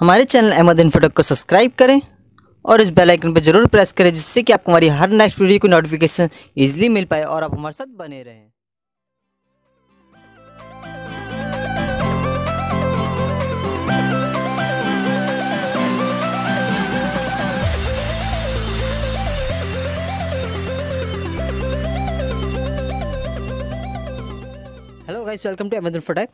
हमारे channel Ahmed infotech को subscribe करें और इस बेल आइकन पर ज़रूर प्रेस करें जिससे कि आपको हमारी हर नेक्स्ट वीडियो की नोटिफिकेशन इजीली मिल पाए और आप हमारे साथ बने रहें। Hello guys welcome to Ahmed Infotech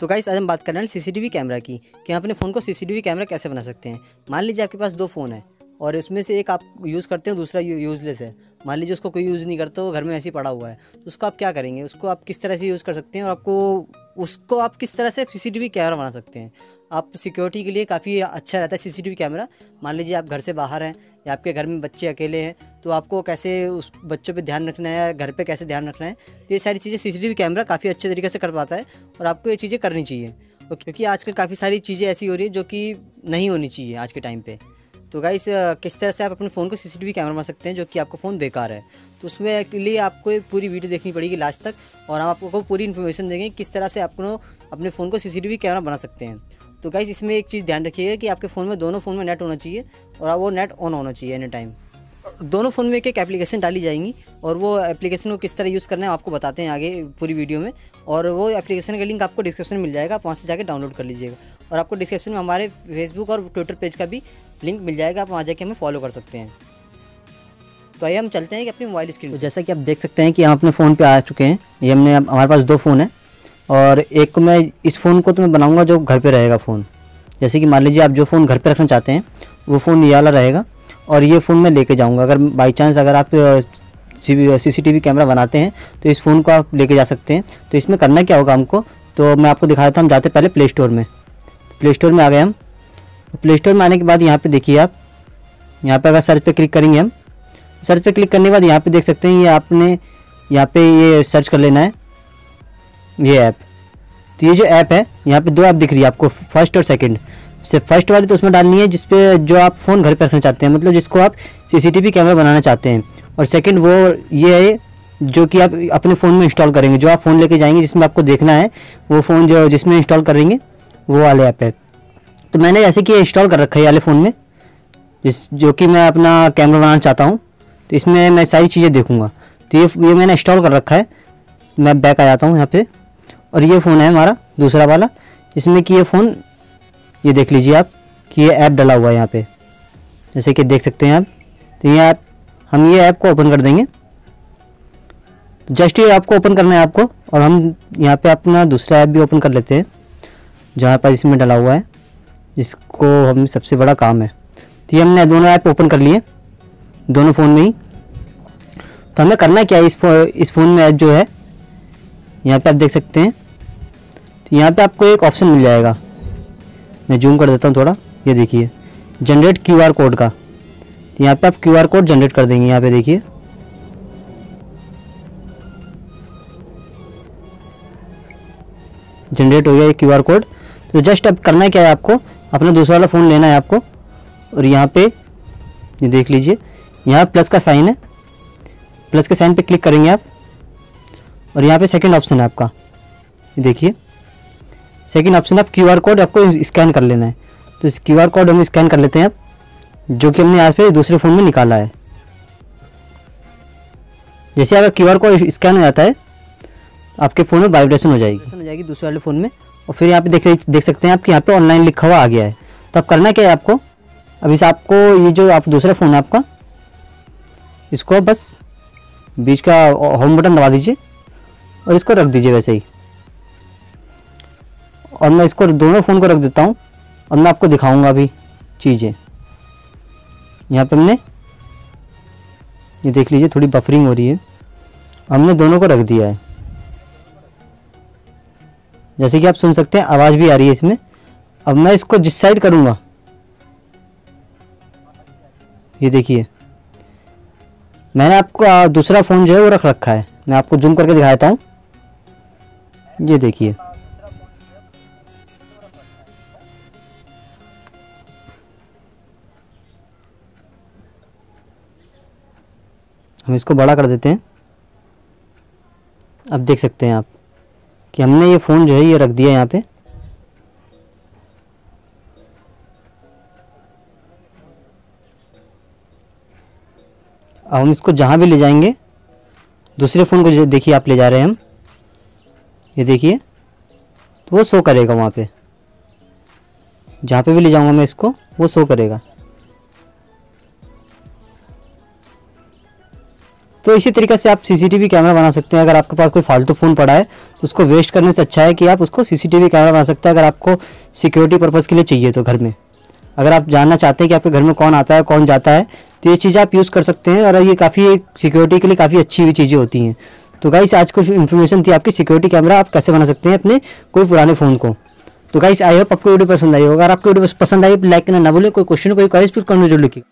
तो गाइस आज हम बात कर रहे हैं सीसीटीवी कैमरा की, कि हम अपने फ़ोन को सीसीटीवी कैमरा कैसे बना सकते हैं। मान लीजिए आपके पास दो फ़ोन है, और इसमें से एक आप यूज़ करते हैं, दूसरा यूज़लेस है। मान लीजिए उसको कोई यूज़ नहीं करता, वो घर में ऐसे ही पड़ा हुआ है। तो उसको आप क्या करेंगे? उसको आप किस तरह से यूज़ कर सकते हैं, और आपको, उसको आप किस तरह से सीसीटीवी कैमरा बना सकते हैं? आप सिक्योरिटी के लिए काफ़ी अच्छा रहता है सीसीटीवी कैमरा मान लीजिए आप घर से बाहर हैं या आपके घर में बच्चे अकेले हैं तो आपको कैसे उस बच्चों पे ध्यान रखना है या घर पे कैसे ध्यान रखना है तो ये सारी चीज़ें सीसीटीवी कैमरा काफ़ी अच्छे तरीके से कर पाता है और आपको ये चीज़ें करनी चाहिए। क्योंकि आजकल काफ़ी सारी चीज़ें ऐसी हो रही है जो कि नहीं होनी चाहिए आज के टाइम पर तो गाइस किस तरह से आप अपने फ़ोन को सीसीटीवी कैमरा बना सकते हैं जो कि आपका फ़ोन बेकार है? तो उसमें के लिए आपको पूरी वीडियो देखनी पड़ेगी लास्ट तक और हम आपको पूरी इन्फॉर्मेशन देंगे किस तरह से आपको अपने फ़ोन को सीसीटीवी कैमरा बना सकते हैं। तो गाइस इसमें एक चीज़ ध्यान रखिएगा कि आपके फ़ोन में दोनों फ़ोन में नेट होना चाहिए और वो नेट ऑन होना चाहिए एनी टाइम दोनों फ़ोन में एक एक एप्लीकेशन डाली जाएँगी और वो एप्लीकेशन को किस तरह यूज़ करना है आपको बताते हैं आगे पूरी वीडियो में और वो एप्लीकेशन का लिंक आपको डिस्क्रिप्शन में मिल जाएगा, आप वहाँ से जाकर डाउनलोड कर लीजिएगा और आपको डिस्क्रिप्शन में हमारे फेसबुक और ट्विटर पेज का भी लिंक मिल जाएगा, आप वहाँ जाके हमें फॉलो कर सकते हैं। तो आइए हम चलते हैं कि अपनी मोबाइल स्क्रीन तो जैसा कि आप देख सकते हैं कि हम अपने फ़ोन पर आ चुके हैं। ये हमने, हमारे पास दो फ़ोन है। और एक को मैं इस फ़ोन को तो मैं बनाऊँगा जो घर पे रहेगा फ़ोन। जैसे कि मान लीजिए आप जो फ़ोन घर पे रखना चाहते हैं, वो फ़ोन ये वाला रहेगा और ये फ़ोन मैं लेके जाऊँगा। अगर बाई चांस अगर आप C C T V camera बनाते हैं तो इस फ़ोन को आप लेके जा सकते हैं। तो इसमें करना क्या होगा हमको तो मैं आपको दिखाया था हम जाते पहले प्ले स्टोर में। प्ले स्टोर में आ गए हम। प्ले स्टोर में आने के बाद यहाँ पे देखिए आप, यहाँ पे अगर सर्च पे क्लिक करेंगे हम सर्च पे क्लिक करने के बाद यहाँ पे देख सकते हैं, ये आपने यहाँ पे ये सर्च कर लेना है। ये ऐप तो ये जो ऐप है, यहाँ पे दो ऐप दिख रही है आपको फ़र्स्ट और सेकंड से फ़र्स्ट वाली तो उसमें डालनी है, जिसपे जो आप फ़ोन घर पे रखना चाहते हैं मतलब जिसको आप सीसीटीवी कैमरा बनाना चाहते हैं। और सेकंड वो ये है, जो कि आप अपने फ़ोन में इंस्टॉल करेंगे। जो आप फ़ोन लेके जाएँगे, जिसमें आपको देखना है, वो फ़ोन जो, जिसमें इंस्टॉल करेंगे, वो वाले ऐप है। तो मैंने जैसे कि इंस्टॉल कर रखा है वाले फ़ोन में, जिस, जो कि मैं अपना कैमरा बनाना चाहता हूँ। तो इसमें मैं सारी चीज़ें देखूँगा। तो ये ये मैंने इंस्टॉल कर रखा है। मैं बैक आ जाता हूँ यहाँ पे। और ये फ़ोन है हमारा दूसरा वाला। इसमें कि ये फ़ोन ये देख लीजिए आप कि ये ऐप डला हुआ है यहाँ पे। जैसे कि देख सकते हैं आप। तो ये ऐप हम ये ऐप को ओपन कर देंगे। तो जस्ट ये ऐप को ओपन करना है आपको और हम यहाँ पे अपना दूसरा ऐप भी ओपन कर लेते हैं जहाँ पर इसमें डला हुआ है। इसको हम सबसे बड़ा काम है। तो ये हमने दोनों ऐप ओपन कर लिए दोनों फ़ोन में ही। तो हमें करना क्या है इस फो, इस फ़ोन में ऐप जो है यहाँ पे आप देख सकते हैं। तो यहाँ पे आपको एक ऑप्शन मिल जाएगा। मैं जूम कर देता हूँ थोड़ा। ये देखिए जनरेट क्यूआर कोड का। तो यहाँ पे आप क्यूआर कोड जनरेट कर देंगे, यहाँ पे देखिए। जनरेट हो गया ये क्यूआर कोड तो जस्ट अब करना क्या है आपको? अपना दूसरा वाला फ़ोन लेना है आपको। और यहाँ पे, ये देख लीजिए, यहाँ प्लस का साइन है। प्लस के साइन पे क्लिक करेंगे आप। और यहाँ पे सेकंड ऑप्शन है आपका। देखिए। सेकंड ऑप्शन आप क्यूआर कोड आपको स्कैन कर लेना है। तो इस क्यूआर कोड हम स्कैन कर लेते हैं आप जो कि हमने आज पे दूसरे फ़ोन में निकाला है। जैसे आपका क्यूआर कोड स्कैन हो जाता है आपके फ़ोन में वाइब्रेशन हो जाएगी। हो जाएगी दूसरे वाले फ़ोन में। और फिर यहाँ पे देख देख सकते हैं आप कि यहाँ पे ऑनलाइन लिखा हुआ आ गया है। तो अब करना क्या है आपको? अभी से आपको ये जो आप दूसरा फ़ोन है आपका इसको बस बीच का होम बटन दबा दीजिए। और इसको रख दीजिए वैसे ही। और मैं इसको दोनों फ़ोन को रख देता हूँ और मैं आपको दिखाऊँगा अभी चीज़ें। यहाँ पे हमने, ये देख लीजिए थोड़ी बफरिंग हो रही है। हमने दोनों को रख दिया है। जैसे कि आप सुन सकते हैं, आवाज़ भी आ रही है इसमें। अब मैं इसको जिस साइड करूँगा, ये देखिए। मैंने आपको दूसरा फ़ोन जो है वो रख रखा है। मैं आपको जूम करके दिखाता हूँ। ये देखिए। हम इसको बड़ा कर देते हैं। अब देख सकते हैं आप कि हमने ये फ़ोन जो है ये रख दिया यहाँ पे। अब हम इसको जहाँ भी ले जाएँगे, दूसरे फ़ोन को देखिए आप ले जा रहे हैं हम। ये देखिए तो वो शो करेगा वहाँ पे। जहाँ पे भी ले जाऊँगा मैं इसको, वो शो करेगा। तो इसी तरीके से आप सीसीटीवी कैमरा बना सकते हैं। अगर आपके पास कोई फालतू फ़ोन पड़ा है तो उसको वेस्ट करने से अच्छा है कि आप उसको सीसीटीवी कैमरा बना सकते हैं अगर आपको सिक्योरिटी पर्पज़ के लिए चाहिए तो घर में। अगर आप जानना चाहते हैं कि आपके घर में कौन आता है, कौन जाता है तो ये चीज़ें आप यूज़ कर सकते हैं और ये काफ़ी सिक्योरिटी के लिए काफ़ी अच्छी भी चीज़ें होती हैं। तो गाइस आज कुछ इन्फॉर्मेशन थी आपकी सिक्योरिटी कैमरा आप कैसे बना सकते हैं अपने कोई पुराने फ़ोन को? तो गाइस आई होप आपको वीडियो पसंद आई होगा। अगर आपको वीडियो पसंद आई लाइक करना ना भूलें, कोई क्वेश्चन कोई क्वेरी प्लीज़ कमेंट ज़रूर लिखिए।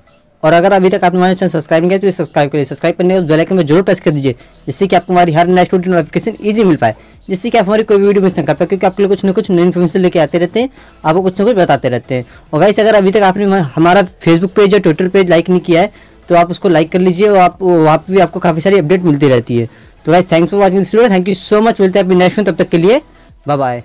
और अगर अभी तक आपने हमारे चैनल सब्सक्राइब नहीं किया तो सब्सक्राइब करिए। सब्सक्राइब करने के बेल में ज़रूर प्रेस कर दीजिए, जिससे कि आपको हमारी हर नेक्स्ट वीडियो नोटिफिकेशन ईजी मिल पाए, जिससे कि आप हमारी कोई वीडियो मिस ना कर पाए, क्योंकि आपके लिए कुछ ना कुछ नई इन्फॉर्मेशन लेके आते रहते हैं, आपको कुछ ना कुछ बताते रहते हैं। और गाइस अगर अभी तक आपने हमारा फेसबुक पेज या ट्विटर पेज लाइक नहीं किया है तो आप उसको लाइक कर लीजिए और आप वहाँ पर भी आपको काफ़ी सारी अपडेट मिलती रहती है। तो guys thanks for watching this video thank you so much मिलते हैं अपनी नेक्स्ट में तब तक के लिए बाय बाय